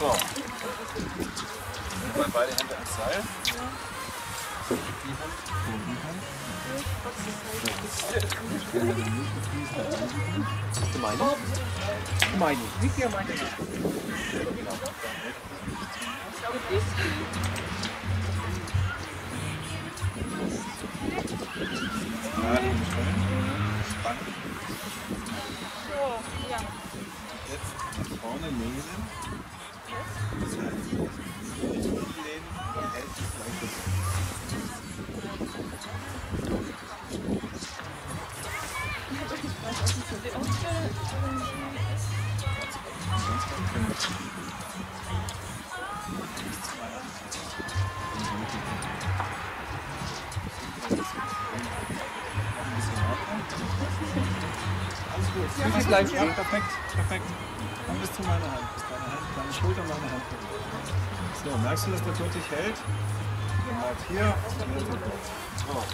So. Mal beide Hände ans Seil. Die Hand, die Hand. Du meine? Meine. Nicht der meine. Gerade schön. Spannend. Jetzt nach vorne lehnen. Alles gut. Füße bleiben Ja, perfekt, perfekt. Komm bis zu meiner Hand. Bis deine Hand, deine Schulter, meine Hand. So, merkst du, dass der Tod dich hält? Bleibt hier. So. Machst du Genau.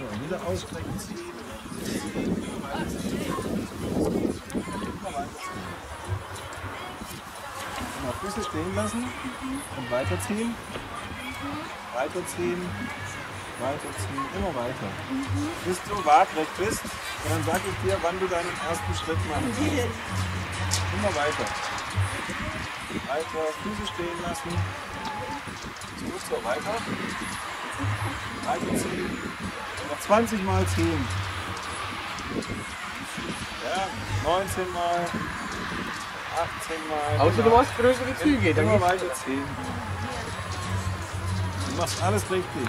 So, wieder ausstrecken, ziehen. Ziehen, immer weiter ziehen. Immer weiter ziehen. Genau, Füße stehen lassen und weiterziehen. Weiterziehen. Weiterziehen, immer weiter. Bis du waagrecht bist. Und dann sage ich dir, wann du deinen ersten Schritt machen kannst. Immer weiter. Weiter, Füße stehen lassen. Gut so, weiter. Weiter ziehen. Noch 20 Mal ziehen. Ja, 19 Mal. 18 Mal. Außer du Genau. machst größere Züge. Dann Immer geht's. weiter ziehen. Du machst alles richtig.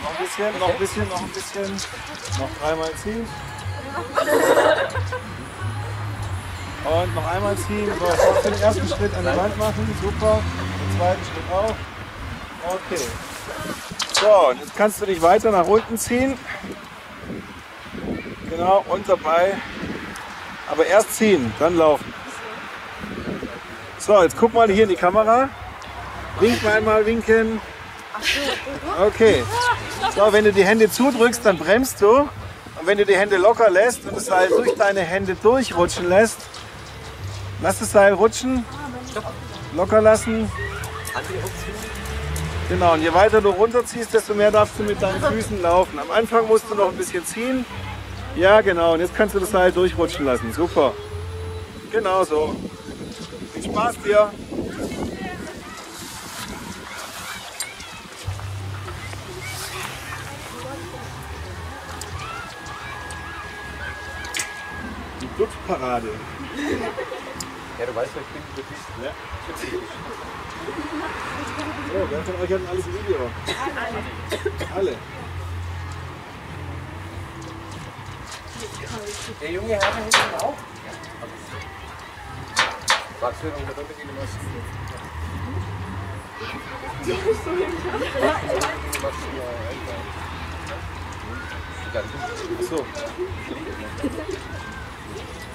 Noch ein bisschen, noch ein bisschen, noch ein bisschen. Noch dreimal ziehen. Und noch einmal ziehen. So, jetzt den ersten Schritt an die Wand machen. Super. Den zweiten Schritt auch. Okay. So, und jetzt kannst du dich weiter nach unten ziehen. Genau, und dabei. Aber erst ziehen, dann laufen. So, jetzt guck mal hier in die Kamera. Wink mal einmal, winken. Okay. So, wenn du die Hände zudrückst, dann bremst du. Und wenn du die Hände locker lässt und das Seil durch deine Hände durchrutschen lässt, lass das Seil rutschen. Locker lassen. Genau, und je weiter du runterziehst, desto mehr darfst du mit deinen Füßen laufen. Am Anfang musst du noch ein bisschen ziehen. Ja, genau, und jetzt kannst du das Seil durchrutschen lassen. Super. Genau so. Viel Spaß dir. Die Dutzparade. Ja, du weißt, ich bin Buddhist. Ja. So, wer von euch hat denn alles Video? Alle. Der junge Herr da hinten auch? Sagst du, unter drunter gehen was? Achso.